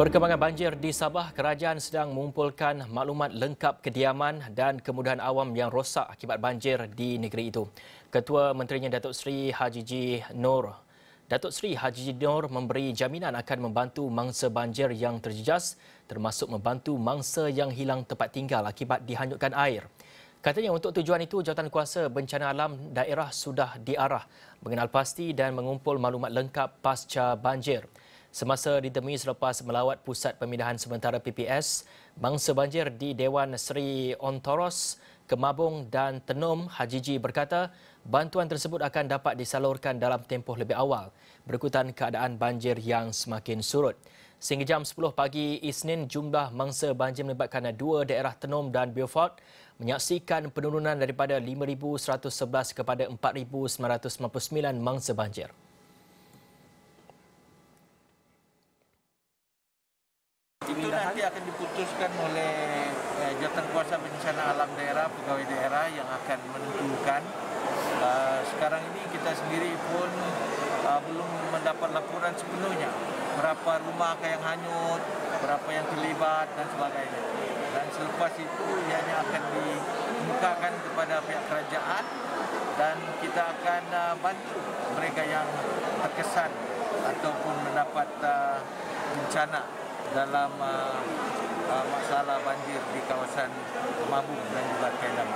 Perkembangan banjir di Sabah, kerajaan sedang mengumpulkan maklumat lengkap kediaman dan kemudahan awam yang rosak akibat banjir di negeri itu. Ketua Menterinya Datuk Seri Haji Ji Nur Datuk Seri Haji Ji Nur memberi jaminan akan membantu mangsa banjir yang terjejas termasuk membantu mangsa yang hilang tempat tinggal akibat dihanyutkan air. Katanya untuk tujuan itu, Jawatan Kuasa Bencana Alam Daerah sudah diarah mengenal pasti dan mengumpul maklumat lengkap pasca banjir. Semasa ditemui selepas melawat Pusat Pemindahan Sementara PPS, bangsa banjir di Dewan Seri Ontoros, Kemabung dan Tenum, Haji Ji berkata bantuan tersebut akan dapat disalurkan dalam tempoh lebih awal berikutan keadaan banjir yang semakin surut. Sehingga jam 10 pagi Isnin, jumlah mangsa banjir melibatkan dua daerah Tenum dan Beaufort menyaksikan penurunan daripada 5,111 kepada 4,999 mangsa banjir. Itu nanti akan diputuskan oleh eh, jawatan kuasa bencana alam daerah, pegawai daerah yang akan menentukan. Uh, sekarang ini kita sendiri pun uh, belum mendapat laporan sepenuhnya berapa rumah yang hanyut, berapa yang terlibat dan sebagainya. Dan selepas itu ianya akan dimukakan kepada pihak kerajaan dan kita akan uh, bantu mereka yang terkesan ataupun mendapat uh, bencana dalam uh, uh, masalah banjir di kawasan Mabung dan juga Kedah.